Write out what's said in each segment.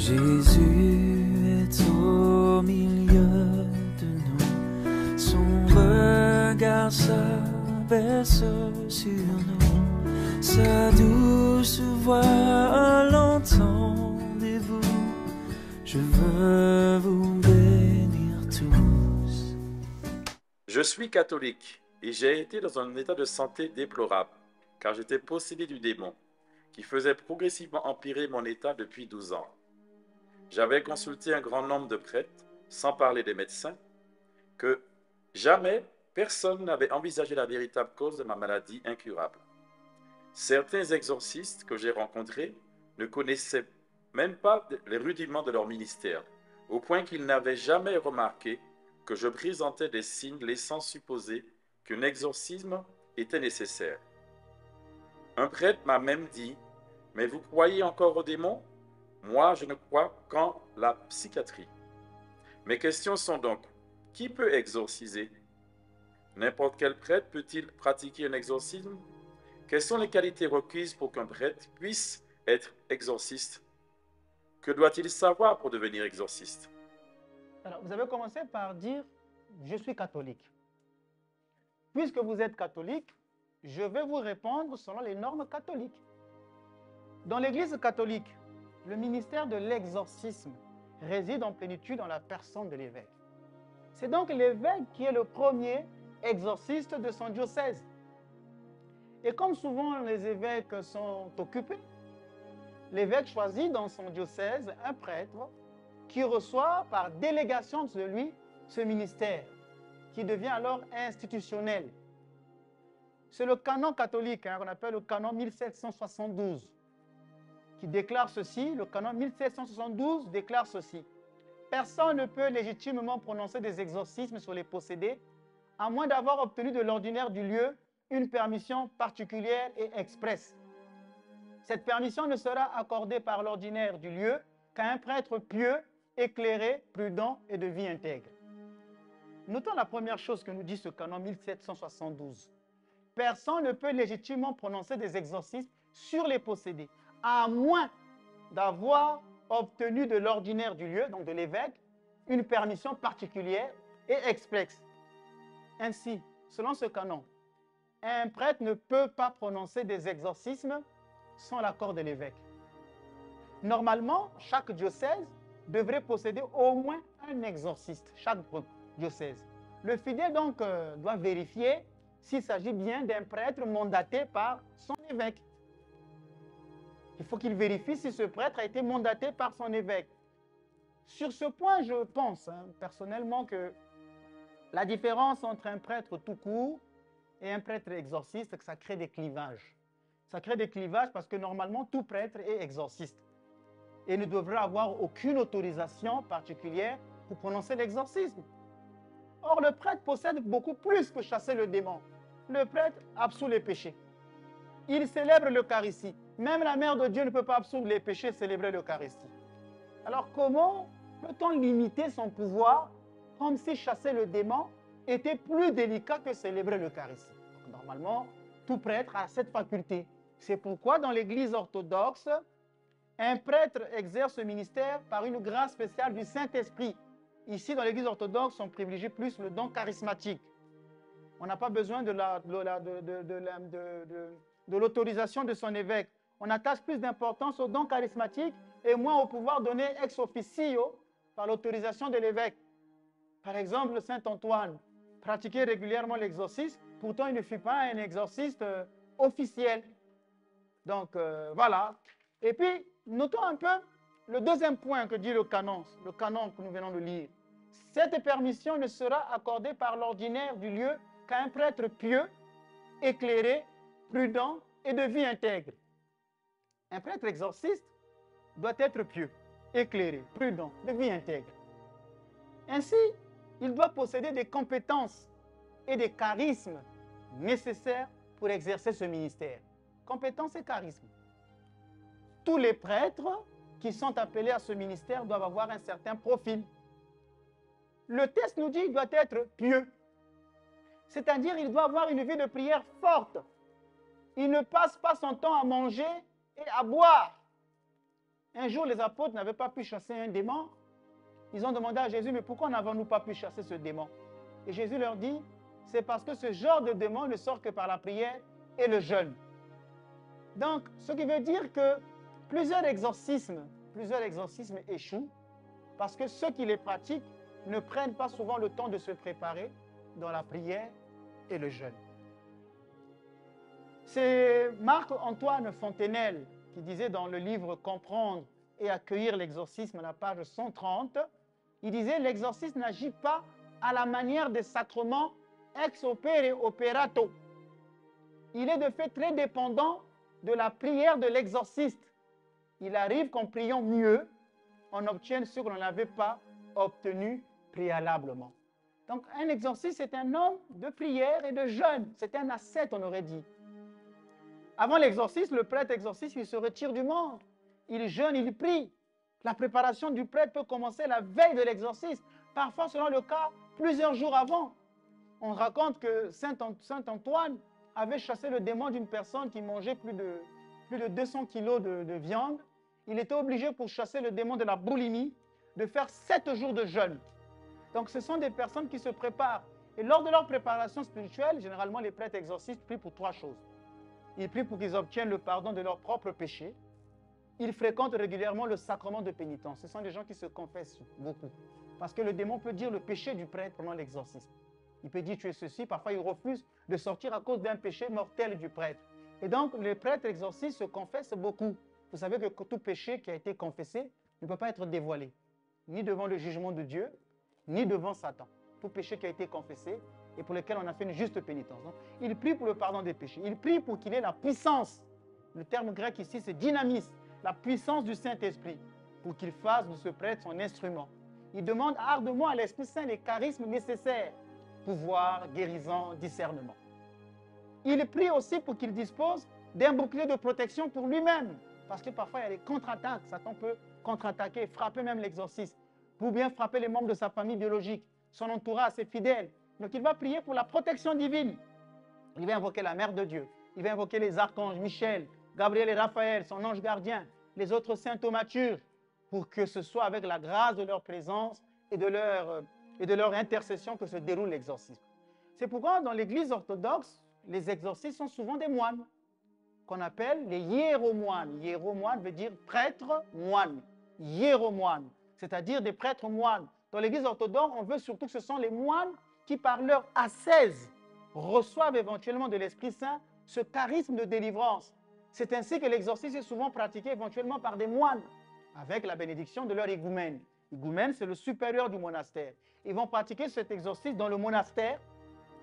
Jésus est au milieu de nous, son regard s'abaisse sur nous, sa douce voix l'entendez-vous, je veux vous bénir tous. Je suis catholique et j'ai été dans un état de santé déplorable, car j'étais possédé du démon, qui faisait progressivement empirer mon état depuis 12 ans. J'avais consulté un grand nombre de prêtres, sans parler des médecins, que jamais personne n'avait envisagé la véritable cause de ma maladie incurable. Certains exorcistes que j'ai rencontrés ne connaissaient même pas les rudiments de leur ministère, au point qu'ils n'avaient jamais remarqué que je présentais des signes laissant supposer qu'un exorcisme était nécessaire. Un prêtre m'a même dit, Mais vous croyez encore aux démons? Moi, je ne crois qu'en la psychiatrie. Mes questions sont donc, qui peut exorciser? N'importe quel prêtre peut-il pratiquer un exorcisme? Quelles sont les qualités requises pour qu'un prêtre puisse être exorciste? Que doit-il savoir pour devenir exorciste? Alors, vous avez commencé par dire, je suis catholique. Puisque vous êtes catholique, je vais vous répondre selon les normes catholiques. Dans l'Église catholique, le ministère de l'exorcisme réside en plénitude dans la personne de l'évêque. C'est donc l'évêque qui est le premier exorciste de son diocèse. Et comme souvent les évêques sont occupés, l'évêque choisit dans son diocèse un prêtre qui reçoit par délégation de lui ce ministère, qui devient alors institutionnel. C'est le canon catholique hein, qu'on appelle le canon 1772 qui déclare ceci, le canon 1772 déclare ceci. Personne ne peut légitimement prononcer des exorcismes sur les possédés, à moins d'avoir obtenu de l'ordinaire du lieu une permission particulière et expresse. Cette permission ne sera accordée par l'ordinaire du lieu qu'à un prêtre pieux, éclairé, prudent et de vie intègre. Notons la première chose que nous dit ce canon 1772. Personne ne peut légitimement prononcer des exorcismes sur les possédés, à moins d'avoir obtenu de l'ordinaire du lieu, donc de l'évêque, une permission particulière et expresse. Ainsi, selon ce canon, un prêtre ne peut pas prononcer des exorcismes sans l'accord de l'évêque. Normalement, chaque diocèse devrait posséder au moins un exorciste, chaque diocèse. Le fidèle donc euh, doit vérifier s'il s'agit bien d'un prêtre mandaté par son évêque. Il faut qu'il vérifie si ce prêtre a été mandaté par son évêque. Sur ce point, je pense hein, personnellement que la différence entre un prêtre tout court et un prêtre exorciste, que ça crée des clivages. Ça crée des clivages parce que normalement, tout prêtre est exorciste et ne devrait avoir aucune autorisation particulière pour prononcer l'exorcisme. Or, le prêtre possède beaucoup plus que chasser le démon. Le prêtre absout les péchés. Il célèbre l'Eucharistie. Même la mère de Dieu ne peut pas absoudre les péchés, célébrer l'Eucharistie. Alors comment peut-on limiter son pouvoir comme si chasser le démon était plus délicat que célébrer l'Eucharistie? Normalement, tout prêtre a cette faculté. C'est pourquoi dans l'Église orthodoxe, un prêtre exerce ce ministère par une grâce spéciale du Saint-Esprit. Ici, dans l'Église orthodoxe, on privilégie plus le don charismatique. On n'a pas besoin de l'autorisation de son évêque on attache plus d'importance au don charismatique et moins au pouvoir donné ex officio par l'autorisation de l'évêque. Par exemple, Saint Antoine pratiquait régulièrement l'exorcisme, pourtant il ne fut pas un exorciste euh, officiel. Donc euh, voilà. Et puis, notons un peu le deuxième point que dit le canon, le canon que nous venons de lire. Cette permission ne sera accordée par l'ordinaire du lieu qu'à un prêtre pieux, éclairé, prudent et de vie intègre. Un prêtre exorciste doit être pieux, éclairé, prudent, de vie intègre. Ainsi, il doit posséder des compétences et des charismes nécessaires pour exercer ce ministère. Compétences et charismes. Tous les prêtres qui sont appelés à ce ministère doivent avoir un certain profil. Le test nous dit qu'il doit être pieux. C'est-à-dire il doit avoir une vie de prière forte. Il ne passe pas son temps à manger et à boire. Un jour, les apôtres n'avaient pas pu chasser un démon. Ils ont demandé à Jésus, mais pourquoi n'avons-nous pas pu chasser ce démon? Et Jésus leur dit, c'est parce que ce genre de démon ne sort que par la prière et le jeûne. Donc, ce qui veut dire que plusieurs exorcismes, plusieurs exorcismes échouent parce que ceux qui les pratiquent ne prennent pas souvent le temps de se préparer dans la prière et le jeûne. C'est Marc-Antoine Fontenelle qui disait dans le livre Comprendre et accueillir l'exorcisme à la page 130, il disait l'exorcisme n'agit pas à la manière des sacrements ex opere operato. Il est de fait très dépendant de la prière de l'exorciste. Il arrive qu'en priant mieux, on obtienne ce que l'on n'avait pas obtenu préalablement. Donc un exorciste, c'est un homme de prière et de jeûne. C'est un ascète, on aurait dit. Avant l'exorcisme, le prêtre exorciste, il se retire du monde. Il jeûne, il prie. La préparation du prêtre peut commencer la veille de l'exorcisme. Parfois, selon le cas, plusieurs jours avant. On raconte que Saint, Antoine avait chassé le démon d'une personne qui mangeait plus de, plus de 200 kilos de, de viande. Il était obligé, pour chasser le démon de la boulimie, de faire sept jours de jeûne. Donc, ce sont des personnes qui se préparent. Et lors de leur préparation spirituelle, généralement, les prêtres exorcistes prient pour trois choses. Ils prient pour qu'ils obtiennent le pardon de leurs propres péchés. Ils fréquentent régulièrement le sacrement de pénitence. Ce sont des gens qui se confessent beaucoup. Parce que le démon peut dire le péché du prêtre pendant l'exorcisme. Il peut dire tu es ceci. Parfois, il refuse de sortir à cause d'un péché mortel du prêtre. Et donc, les prêtres exorcistes se confessent beaucoup. Vous savez que tout péché qui a été confessé ne peut pas être dévoilé, ni devant le jugement de Dieu, ni devant Satan. Tout péché qui a été confessé et pour lequel on a fait une juste pénitence. il prie pour le pardon des péchés. Il prie pour qu'il ait la puissance. Le terme grec ici, c'est dynamis, la puissance du Saint-Esprit, pour qu'il fasse de ce prêtre son instrument. Il demande ardemment à l'Esprit Saint les charismes nécessaires, pouvoir, guérison, discernement. Il prie aussi pour qu'il dispose d'un bouclier de protection pour lui-même, parce que parfois il y a des contre-attaques. Satan peut contre-attaquer, frapper même l'exorciste, pour bien frapper les membres de sa famille biologique, son entourage, ses fidèles, donc il va prier pour la protection divine. Il va invoquer la Mère de Dieu. Il va invoquer les archanges Michel, Gabriel et Raphaël, son ange gardien, les autres saints thaumaturges, pour que ce soit avec la grâce de leur présence et de leur, et de leur intercession que se déroule l'exorcisme. C'est pourquoi dans l'Église orthodoxe, les exorcistes sont souvent des moines, qu'on appelle les hiéromoines. Hiéromoine veut dire prêtre moine. Hiéromoine, c'est-à-dire des prêtres moines. Dans l'Église orthodoxe, on veut surtout que ce sont les moines qui, par leur ascèse, reçoivent éventuellement de l'Esprit Saint ce charisme de délivrance. C'est ainsi que l'exorcisme est souvent pratiqué éventuellement par des moines, avec la bénédiction de leur égoumène. Égoumène, c'est le supérieur du monastère. Ils vont pratiquer cet exorcisme dans le monastère,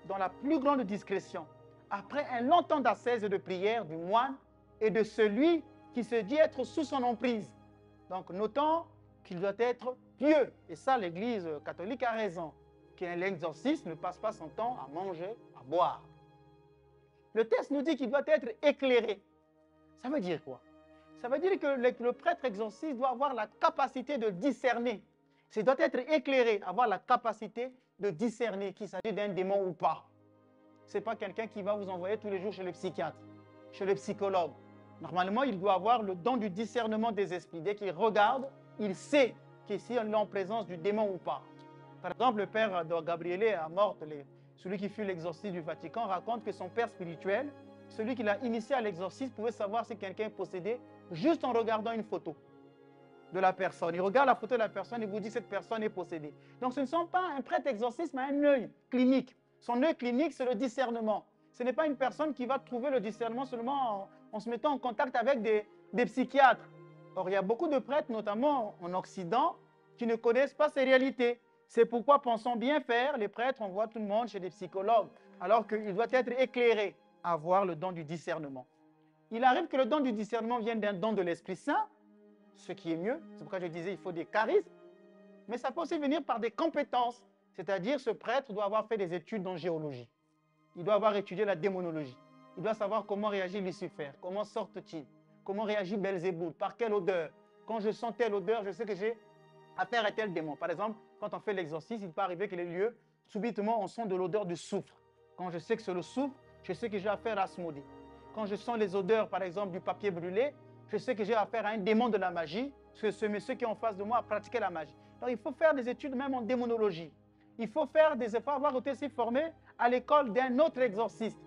dans la plus grande discrétion, après un long temps d'ascèse et de prière du moine et de celui qui se dit être sous son emprise. Donc, notons qu'il doit être pieux. Et ça, l'Église catholique a raison qu'un exorciste ne passe pas son temps à manger, à boire. Le texte nous dit qu'il doit être éclairé. Ça veut dire quoi? Ça veut dire que le, prêtre exorciste doit avoir la capacité de discerner. Il doit être éclairé, avoir la capacité de discerner qu'il s'agit d'un démon ou pas. Ce n'est pas quelqu'un qui va vous envoyer tous les jours chez le psychiatre, chez le psychologue. Normalement, il doit avoir le don du discernement des esprits. Dès qu'il regarde, il sait qu'ici on est en présence du démon ou pas. Par exemple, le père de Gabriele à celui qui fut l'exorciste du Vatican, raconte que son père spirituel, celui qui l'a initié à l'exorcisme, pouvait savoir si quelqu'un est possédé juste en regardant une photo de la personne. Il regarde la photo de la personne et vous dit cette personne est possédée. Donc ce ne sont pas un prêtre exorciste, mais un œil clinique. Son œil clinique, c'est le discernement. Ce n'est pas une personne qui va trouver le discernement seulement en, se mettant en contact avec des psychiatres. Or, il y a beaucoup de prêtres, notamment en Occident, qui ne connaissent pas ces réalités. C'est pourquoi, pensons bien faire, les prêtres envoient tout le monde chez des psychologues, alors qu'il doit être éclairé, avoir le don du discernement. Il arrive que le don du discernement vienne d'un don de l'Esprit Saint, ce qui est mieux. C'est pourquoi je disais il faut des charismes. Mais ça peut aussi venir par des compétences. C'est-à-dire, ce prêtre doit avoir fait des études en géologie. Il doit avoir étudié la démonologie. Il doit savoir comment réagit Lucifer, comment sortent-ils, comment réagit Belzéboul, par quelle odeur. Quand je sens telle odeur, je sais que j'ai affaire à tel démon. Par exemple, quand on fait l'exorcisme, il peut arriver que les lieux, subitement, on sent de l'odeur du soufre. Quand je sais que c'est le soufre, je sais que j'ai affaire à Asmodée. Quand je sens les odeurs, par exemple, du papier brûlé, je sais que j'ai affaire à un démon de la magie, parce que ce monsieur qui est en face de moi a pratiqué la magie. Donc il faut faire des études même en démonologie. Il faut faire des efforts, avoir été aussi formé à l'école d'un autre exorciste.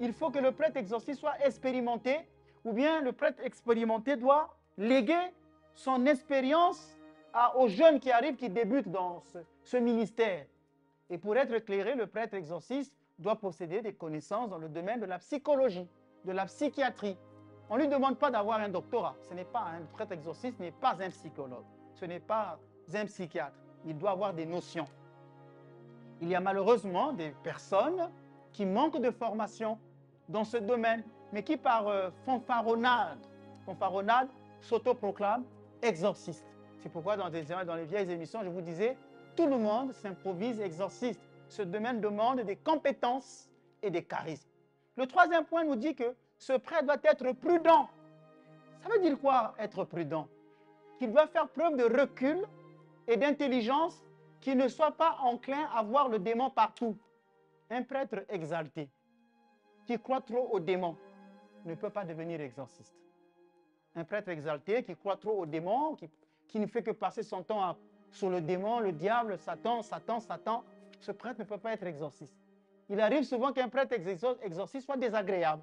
Il faut que le prêtre exorciste soit expérimenté, ou bien le prêtre expérimenté doit léguer son expérience aux jeunes qui arrivent, qui débutent dans ce, ministère. Et pour être éclairé, le prêtre exorciste doit posséder des connaissances dans le domaine de la psychologie, de la psychiatrie. On ne lui demande pas d'avoir un doctorat. Ce n'est pas un prêtre exorciste, n'est pas un psychologue. Ce n'est pas un psychiatre. Il doit avoir des notions. Il y a malheureusement des personnes qui manquent de formation dans ce domaine, mais qui par euh, fanfaronnade, fanfaronnade s'autoproclament exorcistes. C'est pourquoi dans, les vieilles émissions, je vous disais, tout le monde s'improvise exorciste. Ce domaine demande des compétences et des charismes. Le troisième point nous dit que ce prêtre doit être prudent. Ça veut dire quoi être prudent? Qu'il doit faire preuve de recul et d'intelligence, qu'il ne soit pas enclin à voir le démon partout. Un prêtre exalté qui croit trop au démon ne peut pas devenir exorciste. Un prêtre exalté qui croit trop au démon, qui, qui ne fait que passer son temps sur le démon, le diable, Satan, Satan, Satan, ce prêtre ne peut pas être exorciste. Il arrive souvent qu'un prêtre exorciste soit désagréable.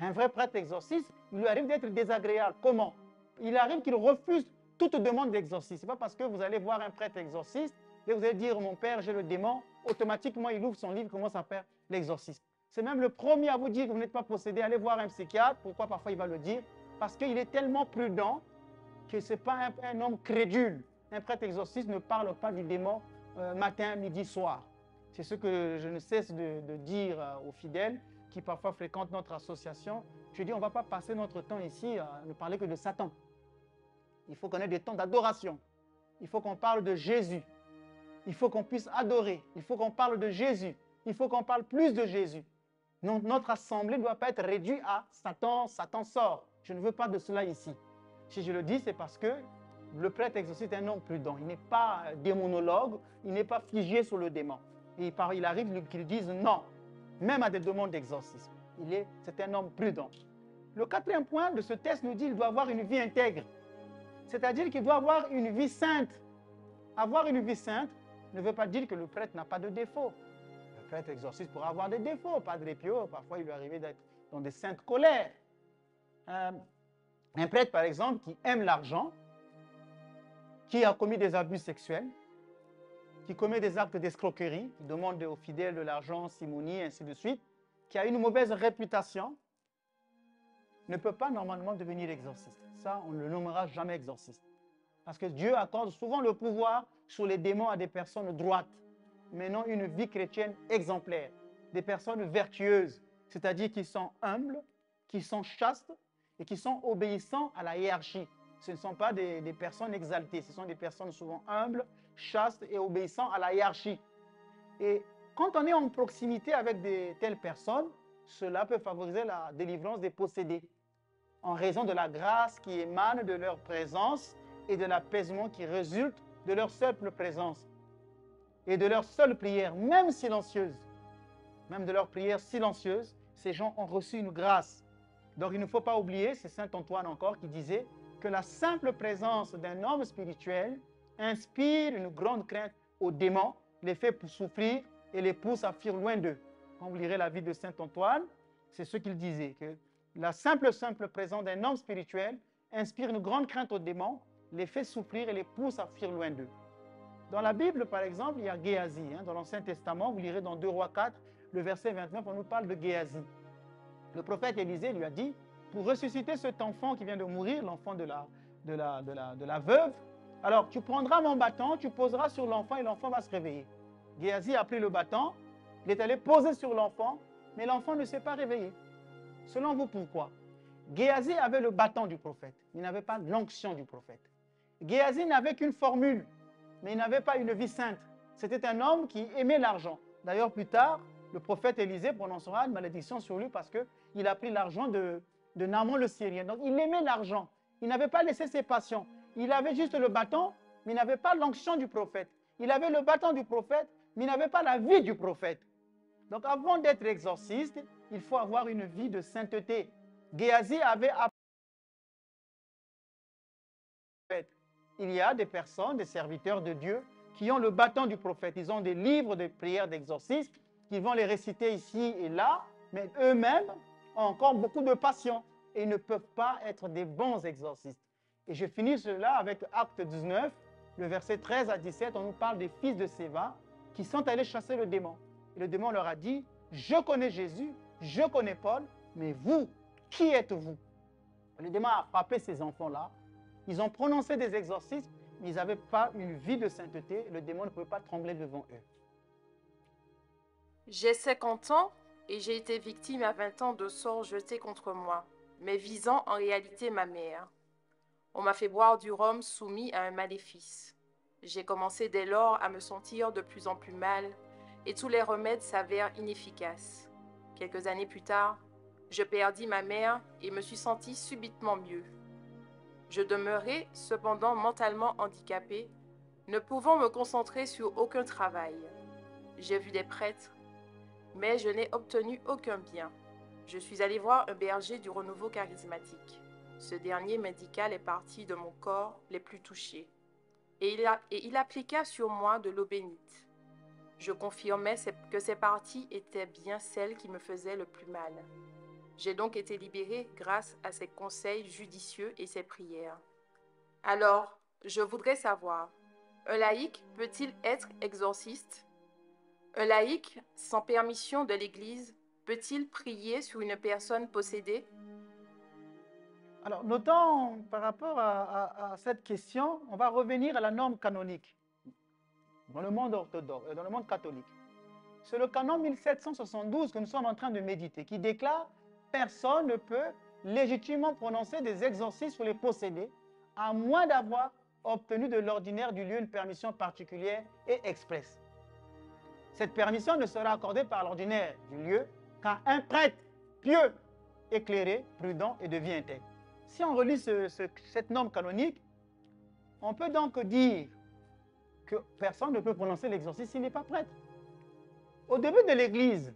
Un vrai prêtre exorciste, il lui arrive d'être désagréable. Comment? Il arrive qu'il refuse toute demande d'exorcisme. Ce n'est pas parce que vous allez voir un prêtre exorciste et vous allez dire Mon père, j'ai le démon. Automatiquement, il ouvre son livre, commence à faire l'exorcisme. C'est même le premier à vous dire que vous n'êtes pas possédé. Allez voir un psychiatre. Pourquoi parfois il va le dire? Parce qu'il est tellement prudent que ce n'est pas un, homme crédule. Un prêtre exorciste ne parle pas du démon euh, matin, midi, soir. C'est ce que je ne cesse de, dire euh, aux fidèles qui parfois fréquentent notre association. Je dis, on ne va pas passer notre temps ici à ne parler que de Satan. Il faut qu'on ait des temps d'adoration. Il faut qu'on parle de Jésus. Il faut qu'on puisse adorer. Il faut qu'on parle de Jésus. Il faut qu'on parle plus de Jésus. notre assemblée ne doit pas être réduite à Satan, Satan sort. Je ne veux pas de cela ici. Si je le dis, c'est parce que le prêtre exorciste est un homme prudent. Il n'est pas démonologue, il n'est pas figé sur le démon. Il arrive qu'il dise non, même à des demandes d'exorcisme. Il est, c'est un homme prudent. Le quatrième point de ce test nous dit qu'il doit avoir une vie intègre. C'est-à-dire qu'il doit avoir une vie sainte. Avoir une vie sainte ne veut pas dire que le prêtre n'a pas de défauts. Le prêtre exorciste pourra avoir des défauts. Padre Pio, parfois il lui arrive d'être dans des saintes colères. Euh, un prêtre, par exemple, qui aime l'argent, qui a commis des abus sexuels, qui commet des actes d'escroquerie, qui demande aux fidèles de l'argent, simonie, ainsi de suite, qui a une mauvaise réputation, ne peut pas normalement devenir exorciste. Ça, on ne le nommera jamais exorciste. Parce que Dieu accorde souvent le pouvoir sur les démons à des personnes droites, non une vie chrétienne exemplaire, des personnes vertueuses, c'est-à-dire qui sont humbles, qui sont chastes et qui sont obéissants à la hiérarchie. Ce ne sont pas des, personnes exaltées, ce sont des personnes souvent humbles, chastes et obéissants à la hiérarchie. Et quand on est en proximité avec de telles personnes, cela peut favoriser la délivrance des possédés en raison de la grâce qui émane de leur présence et de l'apaisement qui résulte de leur simple présence et de leur seule prière, même silencieuse. Même de leur prière silencieuse, ces gens ont reçu une grâce. Donc il ne faut pas oublier, c'est Saint Antoine encore qui disait que la simple présence d'un homme spirituel inspire une grande crainte aux démons, les fait souffrir et les pousse à fuir loin d'eux. Quand vous lirez la vie de Saint Antoine, c'est ce qu'il disait, que la simple, simple présence d'un homme spirituel inspire une grande crainte aux démons, les fait souffrir et les pousse à fuir loin d'eux. Dans la Bible, par exemple, il y a Géasi. Hein. dans l'Ancien Testament, vous lirez dans 2 Rois 4, le verset 29, on nous parle de Géasi. Le prophète Élisée lui a dit, pour ressusciter cet enfant qui vient de mourir, l'enfant de la, veuve, alors tu prendras mon bâton, tu poseras sur l'enfant et l'enfant va se réveiller. Géasi a pris le bâton, il est allé poser sur l'enfant, mais l'enfant ne s'est pas réveillé. Selon vous, pourquoi? Géasi avait le bâton du prophète, il n'avait pas l'onction du prophète. Géasi n'avait qu'une formule, mais il n'avait pas une vie sainte. C'était un homme qui aimait l'argent. D'ailleurs, plus tard, le prophète Élisée prononcera une malédiction sur lui parce qu'il a pris l'argent de, de le Syrien. Donc, il aimait l'argent. Il n'avait pas laissé ses passions. Il avait juste le bâton, mais il n'avait pas l'onction du prophète. Il avait le bâton du prophète, mais il n'avait pas la vie du prophète. Donc, avant d'être exorciste, il faut avoir une vie de sainteté. Géasi avait prophètes. Il y a des personnes, des serviteurs de Dieu, qui ont le bâton du prophète. Ils ont des livres de prières d'exorcisme, qui vont les réciter ici et là, mais eux-mêmes ont encore beaucoup de passion et ne peuvent pas être des bons exorcistes. Et je finis cela avec Acte 19, le verset 13 à 17, on nous parle des fils de Séva qui sont allés chasser le démon. Et le démon leur a dit, je connais Jésus, je connais Paul, mais vous, qui êtes-vous? Le démon a frappé ces enfants-là. Ils ont prononcé des exorcismes, mais ils n'avaient pas une vie de sainteté. Le démon ne pouvait pas trembler devant eux. J'ai 50 ans et j'ai été victime à 20 ans de sorts jetés contre moi, mais visant en réalité ma mère. On m'a fait boire du rhum soumis à un maléfice. J'ai commencé dès lors à me sentir de plus en plus mal et tous les remèdes s'avèrent inefficaces. Quelques années plus tard, je perdis ma mère et me suis senti subitement mieux. Je demeurai cependant mentalement handicapé, ne pouvant me concentrer sur aucun travail. J'ai vu des prêtres, mais je n'ai obtenu aucun bien. Je suis allé voir un berger du renouveau charismatique. Ce dernier m'indiqua les parties de mon corps les plus touchées, et il, et il appliqua sur moi de l'eau bénite. Je confirmais que ces parties étaient bien celles qui me faisaient le plus mal. J'ai donc été libéré grâce à ses conseils judicieux et ses prières. Alors, je voudrais savoir, un laïc peut-il être exorciste? Un laïc, sans permission de l'Église, peut-il prier sur une personne possédée? Alors, notons par rapport à, à, cette question, on va revenir à la norme canonique dans le monde orthodoxe, euh, dans le monde catholique. C'est le canon 1772 que nous sommes en train de méditer, qui déclare personne ne peut légitimement prononcer des exorcismes sur les possédés, à moins d'avoir obtenu de l'ordinaire du lieu une permission particulière et expresse. Cette permission ne sera accordée par l'ordinaire du lieu qu'à un prêtre pieux, éclairé, prudent et de vie intègre. Si on relit cette norme canonique, on peut donc dire que personne ne peut prononcer l'exorcisme s'il n'est pas prêtre. Au début de l'Église,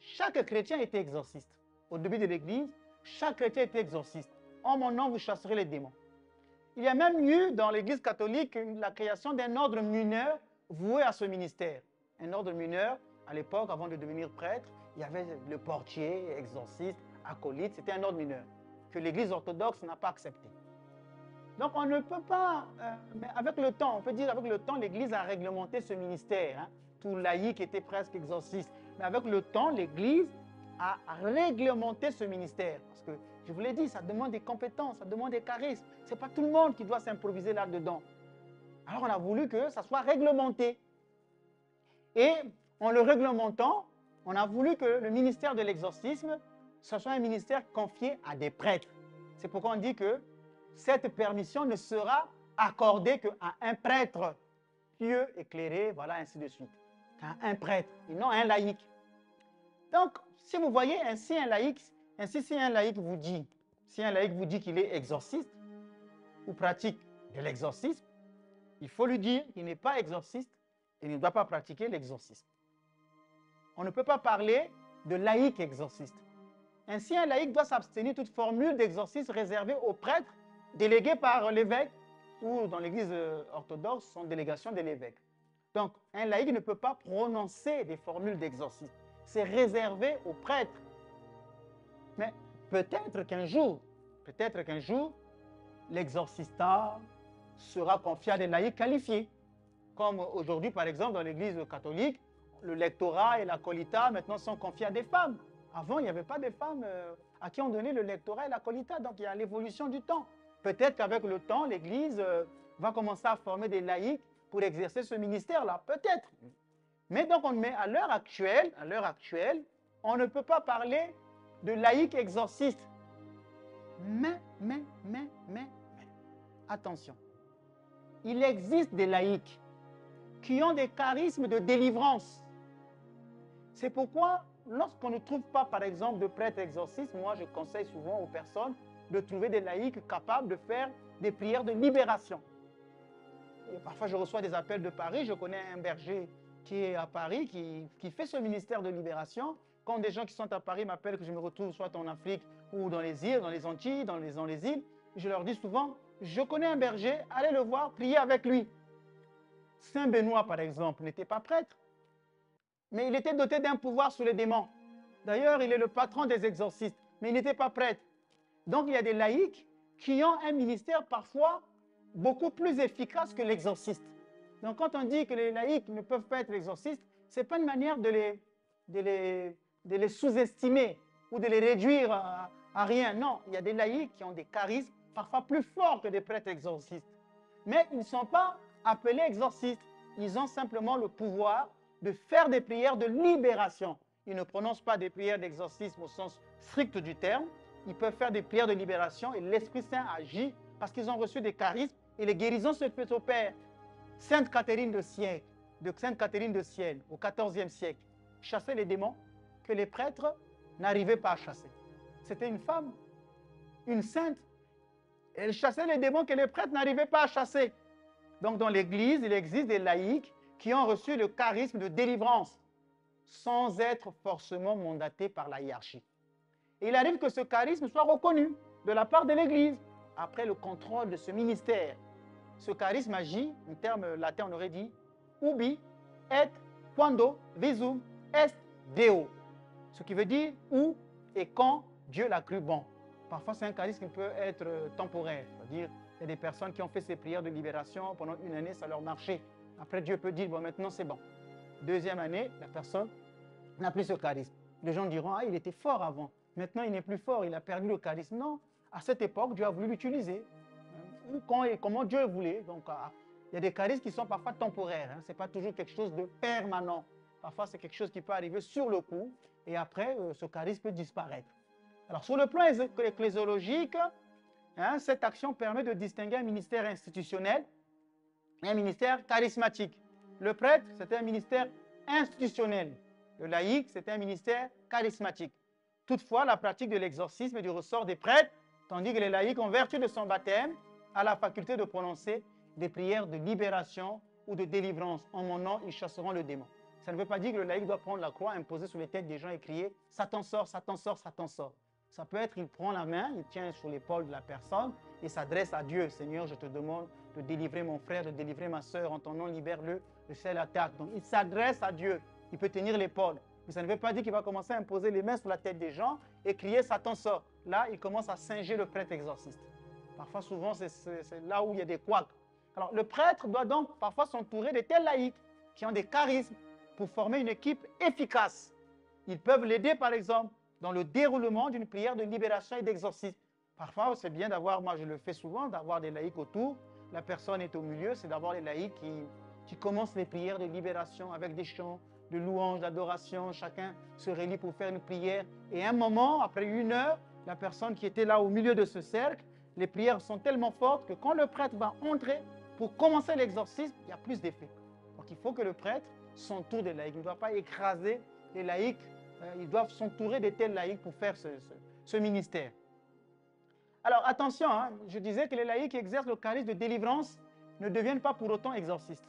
chaque chrétien était exorciste. Au début de l'Église, chaque chrétien était exorciste. En mon nom, vous chasserez les démons. Il y a même eu dans l'Église catholique la création d'un ordre mineur voué à ce ministère. Un ordre mineur, à l'époque, avant de devenir prêtre, il y avait le portier, exorciste, acolyte, c'était un ordre mineur que l'Église orthodoxe n'a pas accepté. Donc on ne peut pas, euh, mais avec le temps, on peut dire avec le temps, l'Église a réglementé ce ministère. Hein. Tout laïc était presque exorciste. Mais avec le temps, l'Église a réglementé ce ministère. Parce que, je vous l'ai dit, ça demande des compétences, ça demande des charismes. Ce n'est pas tout le monde qui doit s'improviser là-dedans. Alors on a voulu que ça soit réglementé. Et en le réglementant, on a voulu que le ministère de l'exorcisme, soit un ministère confié à des prêtres. C'est pourquoi on dit que cette permission ne sera accordée qu'à un prêtre pieux, éclairé, voilà, ainsi de suite. Qu'à un prêtre, et non un laïc. Donc, si vous voyez ainsi un laïc, ainsi si un laïc vous dit, si un laïc vous dit qu'il est exorciste ou pratique de l'exorcisme, il faut lui dire qu'il n'est pas exorciste et ne doit pas pratiquer l'exorcisme. On ne peut pas parler de laïc exorciste. Ainsi, un laïc doit s'abstenir toute formule d'exorcisme réservée aux prêtres délégués par l'évêque ou dans l'église euh, orthodoxe, sont délégation de l'évêque. Donc, un laïc ne peut pas prononcer des formules d'exorcisme. C'est réservé aux prêtres. Mais peut-être qu'un jour, peut-être qu'un jour, l'exorcistat sera confié à des laïcs qualifiés. Comme aujourd'hui, par exemple, dans l'église catholique, le lectorat et la colita maintenant sont confiés à des femmes. Avant, il n'y avait pas de femmes euh, à qui on donnait le lectorat et la colita. Donc, il y a l'évolution du temps. Peut-être qu'avec le temps, l'Église euh, va commencer à former des laïcs pour exercer ce ministère-là. Peut-être. Mais donc, on met à l'heure actuelle, à l'heure actuelle, on ne peut pas parler de laïcs exorcistes. Mais, mais, mais, mais, mais, attention. Il existe des laïcs qui ont des charismes de délivrance. C'est pourquoi, lorsqu'on ne trouve pas, par exemple, de prêtre exorciste, moi, je conseille souvent aux personnes de trouver des laïcs capables de faire des prières de libération. Et parfois, je reçois des appels de Paris. Je connais un berger qui est à Paris, qui, fait ce ministère de libération. Quand des gens qui sont à Paris m'appellent que je me retrouve soit en Afrique ou dans les îles, dans les Antilles, dans les, dans les îles, je leur dis souvent, je connais un berger, allez le voir, priez avec lui. Saint Benoît, par exemple, n'était pas prêtre, mais il était doté d'un pouvoir sur les démons. D'ailleurs, il est le patron des exorcistes, mais il n'était pas prêtre. Donc, il y a des laïcs qui ont un ministère parfois beaucoup plus efficace que l'exorciste. Donc, quand on dit que les laïcs ne peuvent pas être exorcistes, ce n'est pas une manière de les, sous-estimer ou de les réduire à rien. Non, il y a des laïcs qui ont des charismes parfois plus forts que des prêtres exorcistes. Mais ils ne sont pas appelés exorcistes. Ils ont simplement le pouvoir de faire des prières de libération. Ils ne prononcent pas des prières d'exorcisme au sens strict du terme. Ils peuvent faire des prières de libération et l'Esprit Saint agit parce qu'ils ont reçu des charismes et les guérisons se font au Père. Sainte Catherine de Sienne, de Sainte Catherine de Sienne, au XIVe siècle, chassait les démons que les prêtres n'arrivaient pas à chasser. C'était une femme, une sainte. Elle chassait les démons que les prêtres n'arrivaient pas à chasser. Donc dans l'Église, il existe des laïcs qui ont reçu le charisme de délivrance sans être forcément mandatés par la hiérarchie. Et il arrive que ce charisme soit reconnu de la part de l'Église après le contrôle de ce ministère. Ce charisme agit, en termes latins, on aurait dit ubi et quando visum est Deo. Ce qui veut dire où et quand Dieu l'a cru bon. Parfois, c'est un charisme qui peut être temporaire. C'est-à-dire, il y a des personnes qui ont fait ces prières de libération pendant une année, ça leur marchait. Après, Dieu peut dire, bon, maintenant c'est bon. Deuxième année, la personne n'a plus ce charisme. Les gens diront, ah, il était fort avant. Maintenant, il n'est plus fort, il a perdu le charisme. Non, à cette époque, Dieu a voulu l'utiliser. Quand et comment Dieu voulait. Donc, ah, il y a des charismes qui sont parfois temporaires. Hein. Ce n'est pas toujours quelque chose de permanent. Parfois, c'est quelque chose qui peut arriver sur le coup et après, euh, ce charisme peut disparaître. Alors, sur le plan ecclésiologique, hein, cette action permet de distinguer un ministère institutionnel et un ministère charismatique. Le prêtre, c'était un ministère institutionnel. Le laïc, c'était un ministère charismatique. Toutefois, la pratique de l'exorcisme est du ressort des prêtres, tandis que les laïcs, en vertu de son baptême, a la faculté de prononcer des prières de libération ou de délivrance. En mon nom, ils chasseront le démon. Ça ne veut pas dire que le laïc doit prendre la croix, imposer sur les têtes des gens et crier Satan sort, Satan sort, Satan sort. Ça peut être, il prend la main, il tient sur l'épaule de la personne et s'adresse à Dieu. Seigneur, je te demande de délivrer mon frère, de délivrer ma soeur. En ton nom, libère-le de cette attaque. Donc, il s'adresse à Dieu. Il peut tenir l'épaule. Mais ça ne veut pas dire qu'il va commencer à imposer les mains sur la tête des gens et crier Satan sort. Là, il commence à singer le prêtre exorciste. Parfois, souvent, c'est là où il y a des couacs. Alors, le prêtre doit donc parfois s'entourer de tels laïcs qui ont des charismes pour former une équipe efficace. Ils peuvent l'aider, par exemple, dans le déroulement d'une prière de libération et d'exorcisme. Parfois, c'est bien d'avoir, moi je le fais souvent, d'avoir des laïcs autour. La personne est au milieu, c'est d'avoir les laïcs qui, qui commencent les prières de libération avec des chants de louange, d'adoration. Chacun se réunit pour faire une prière. Et un moment, après une heure, la personne qui était là au milieu de ce cercle, les prières sont tellement fortes que quand le prêtre va entrer pour commencer l'exorcisme, il y a plus d'effet. Donc il faut que le prêtre s'entoure des laïcs. Il ne doit pas écraser les laïcs. Euh, ils doivent s'entourer de tels laïcs pour faire ce, ministère. Alors attention, hein, je disais que les laïcs qui exercent le charisme de délivrance ne deviennent pas pour autant exorcistes.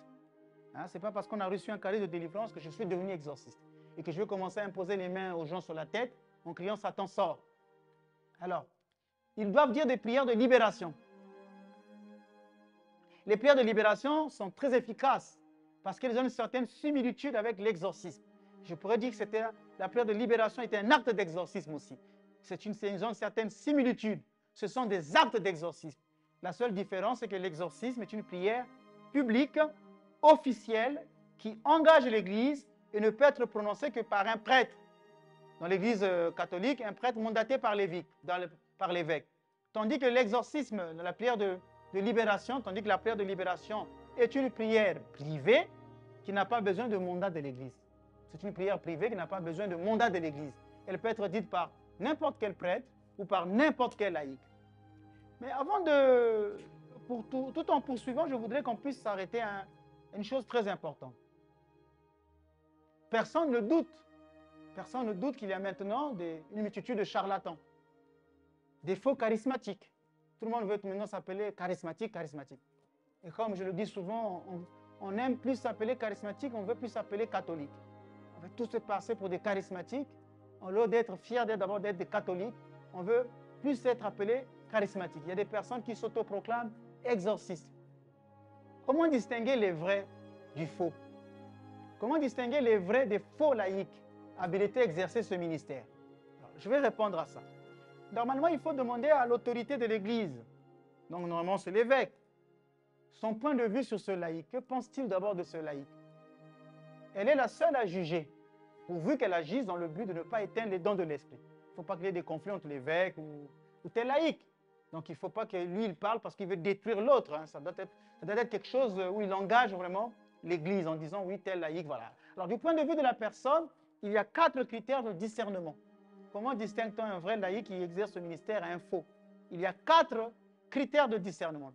Hein, Ce n'est pas parce qu'on a reçu un charisme de délivrance que je suis devenu exorciste et que je vais commencer à imposer les mains aux gens sur la tête en criant Satan sort. Alors, ils doivent dire des prières de libération. Les prières de libération sont très efficaces parce qu'elles ont une certaine similitude avec l'exorcisme. Je pourrais dire que c'était la prière de libération était un acte d'exorcisme aussi. C'est une, une certaine similitude. Ce sont des actes d'exorcisme. La seule différence, c'est que l'exorcisme est une prière publique, officielle, qui engage l'Église et ne peut être prononcée que par un prêtre. Dans l'Église euh, catholique, un prêtre mandaté par l'évêque. Tandis que l'exorcisme, la prière de libération, tandis que la prière de libération est une prière privée qui n'a pas besoin de mandat de l'Église. C'est une prière privée qui n'a pas besoin de mandat de l'Église. Elle peut être dite par n'importe quel prêtre ou par n'importe quel laïc. Mais avant de... Pour tout, en poursuivant, je voudrais qu'on puisse s'arrêter à une chose très importante. Personne ne doute, personne ne doute qu'il y a maintenant une multitude de charlatans, des faux charismatiques. Tout le monde veut maintenant s'appeler charismatique, charismatique. Et comme je le dis souvent, on, aime plus s'appeler charismatique, on veut plus s'appeler catholique. On veut tous se passer pour des charismatiques. Au lieu d'être fier d'abord d'être des catholiques, on veut plus être appelé charismatiques. Il y a des personnes qui s'autoproclament exorcistes. Comment distinguer les vrais du faux? Comment distinguer les vrais des faux laïcs habilités à exercer ce ministère? Je vais répondre à ça. Normalement, il faut demander à l'autorité de l'Église. Donc, normalement, c'est l'évêque. Son point de vue sur ce laïc. Que pense-t-il d'abord de ce laïc? Elle est la seule à juger, pourvu qu'elle agisse dans le but de ne pas éteindre les dons de l'esprit. Il ne faut pas qu'il y ait des conflits entre l'évêque ou, ou tel laïc. Donc, il ne faut pas que lui, il parle parce qu'il veut détruire l'autre. Hein. Ça, doit être, quelque chose où il engage vraiment l'Église en disant oui, tel laïc, voilà. Alors, du point de vue de la personne, il y a quatre critères de discernement. Comment distingue-t-on un vrai laïc qui exerce ce ministère et un faux? Il y a quatre critères de discernement.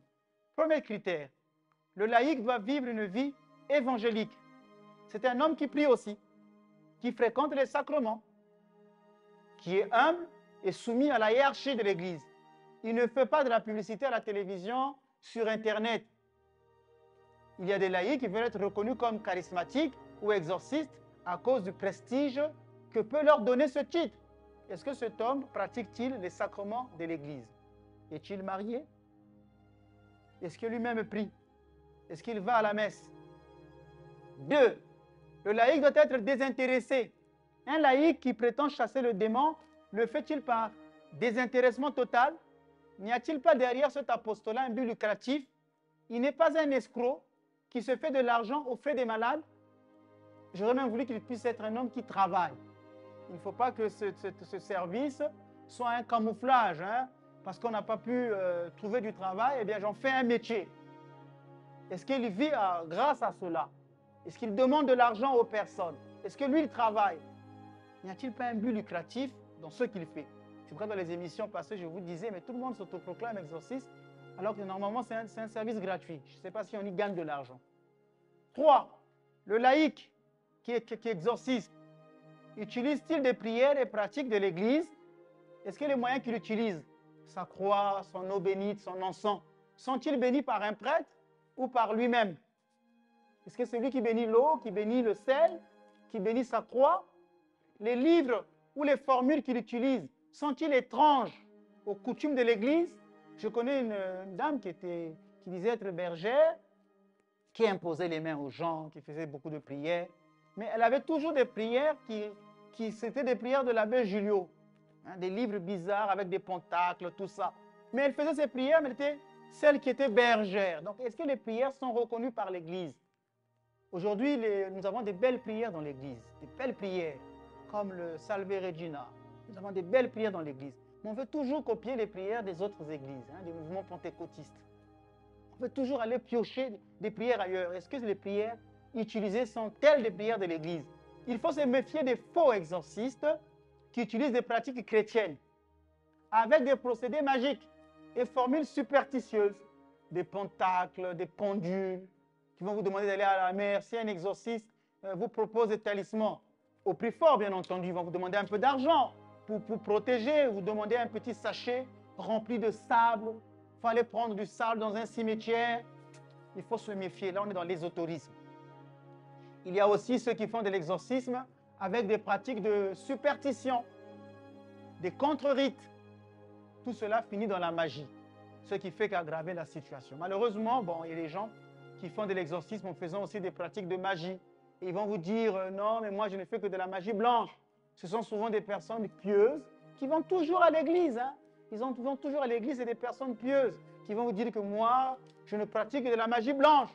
Premier critère, le laïc doit vivre une vie évangélique. C'est un homme qui prie aussi, qui fréquente les sacrements, qui est humble et soumis à la hiérarchie de l'Église. Il ne fait pas de la publicité à la télévision, sur Internet. Il y a des laïcs qui veulent être reconnus comme charismatiques ou exorcistes à cause du prestige que peut leur donner ce titre. Est-ce que cet homme pratique-t-il les sacrements de l'Église? Est-il marié? Est-ce que lui-même prie? Est-ce qu'il va à la messe? Deux, le laïc doit être désintéressé. Un laïc qui prétend chasser le démon le fait-il par désintéressement total? N'y a-t-il pas derrière cet apostolat un but lucratif? Il n'est pas un escroc qui se fait de l'argent au frais des malades? J'aurais même voulu qu'il puisse être un homme qui travaille. Il ne faut pas que ce, service soit un camouflage, hein, parce qu'on n'a pas pu euh, trouver du travail, eh bien j'en fais un métier. Est-ce qu'il vit grâce à cela? Est-ce qu'il demande de l'argent aux personnes? Est-ce que lui, il travaille? N'y a-t-il pas un but lucratif dans ce qu'il fait? C'est pourquoi dans les émissions passées, je vous disais, mais tout le monde s'autoproclame exorciste, alors que normalement, c'est un, service gratuit. Je ne sais pas si on y gagne de l'argent. Trois, le laïc qui, qui, exorcise, utilise-t-il des prières et pratiques de l'Église? Est-ce que les moyens qu'il utilise, sa croix, son eau bénite, son encens, sont-ils bénis par un prêtre ou par lui-même? Est-ce que c'est lui qui bénit l'eau, qui bénit le sel, qui bénit sa croix Les livres ou les formules qu'il utilise sont-ils étranges aux coutumes de l'Église? Je connais une, dame qui, était, qui disait être bergère, qui imposait les mains aux gens, qui faisait beaucoup de prières mais elle avait toujours des prières qui, qui des prières de l'abbé Julio, hein, des livres bizarres avec des pentacles, tout ça. Mais elle faisait ces prières, mais elle était qui était bergère. Donc, est-ce que les prières sont reconnues par l'Église? Aujourd'hui, nous avons des belles prières dans l'Église, des belles prières, comme le Salve Regina. Nous avons des belles prières dans l'Église. Mais on veut toujours copier les prières des autres églises, hein, des mouvements pentecôtistes. On veut toujours aller piocher des prières ailleurs. Est-ce que les prières utilisées sont telles des prières de l'Église? Il faut se méfier des faux exorcistes qui utilisent des pratiques chrétiennes avec des procédés magiques et formules superstitieuses, des pentacles, des pendules, qui vont vous demander d'aller à la mer. Si un exorciste euh, vous propose des talismans, au prix fort bien entendu, ils vont vous demander un peu d'argent pour, pour protéger, vous demander un petit sachet rempli de sable. Il faut aller prendre du sable dans un cimetière. Il faut se méfier. Là, on est dans l'ésotérisme. Il y a aussi ceux qui font de l'exorcisme avec des pratiques de superstition, des contre-rites. Tout cela finit dans la magie, ce qui fait qu'aggraver la situation. Malheureusement, bon, il y a des gens qui font de l'exorcisme en faisant aussi des pratiques de magie. Ils vont vous dire, euh, non, mais moi je ne fais que de la magie blanche. Ce sont souvent des personnes pieuses qui vont toujours à l'église. Hein. Ils vont toujours à l'église et des personnes pieuses qui vont vous dire que moi, je ne pratique que de la magie blanche.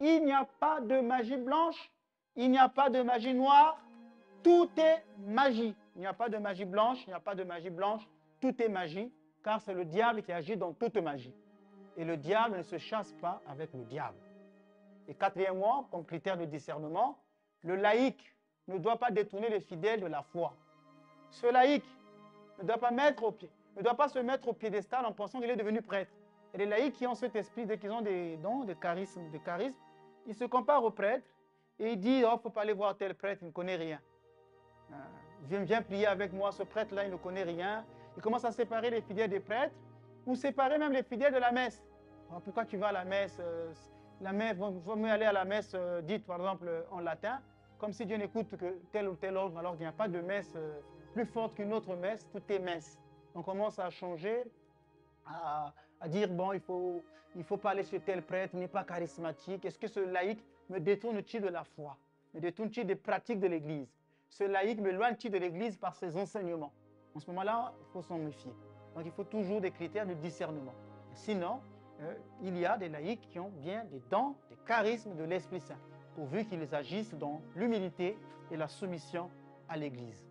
Il n'y a pas de magie blanche, il n'y a pas de magie noire, tout est magie. Il n'y a pas de magie blanche, il n'y a pas de magie blanche, tout est magie, car c'est le diable qui agit dans toute magie. Et le diable ne se chasse pas avec le diable. Et quatrièmement, comme critère de discernement, le laïc ne doit pas détourner les fidèles de la foi. Ce laïc ne doit pas, se mettre au piédestal en pensant qu'il est devenu prêtre. Et les laïcs qui ont cet esprit, dès qu'ils ont des dons, des charismes, des charismes, il se compare au prêtre et il dit, oh, il ne faut pas aller voir tel prêtre, il ne connaît rien. Euh, viens, viens prier avec moi, ce prêtre-là, il ne connaît rien. Il commence à séparer les fidèles des prêtres ou séparer même les fidèles de la messe. Oh, pourquoi tu vas à la messe euh, La messe, vaut mieux aller à la messe euh, dite par exemple en latin, comme si Dieu n'écoute que tel ou tel ordre, alors qu'il n'y a pas de messe plus forte qu'une autre messe, tout est messe. On commence à changer à, dire, bon, il faut, il faut parler sur tel prêtre, n'est pas charismatique. Est-ce que ce laïc me détourne-t-il de la foi? Me détourne-t-il des pratiques de l'Église? Ce laïc me loigne-t-il de l'Église par ses enseignements? En ce moment-là, il faut s'en méfier. Donc il faut toujours des critères de discernement. Sinon, euh, il y a des laïcs qui ont bien des dons, des charismes de l'Esprit Saint, pourvu qu'ils agissent dans l'humilité et la soumission à l'Église.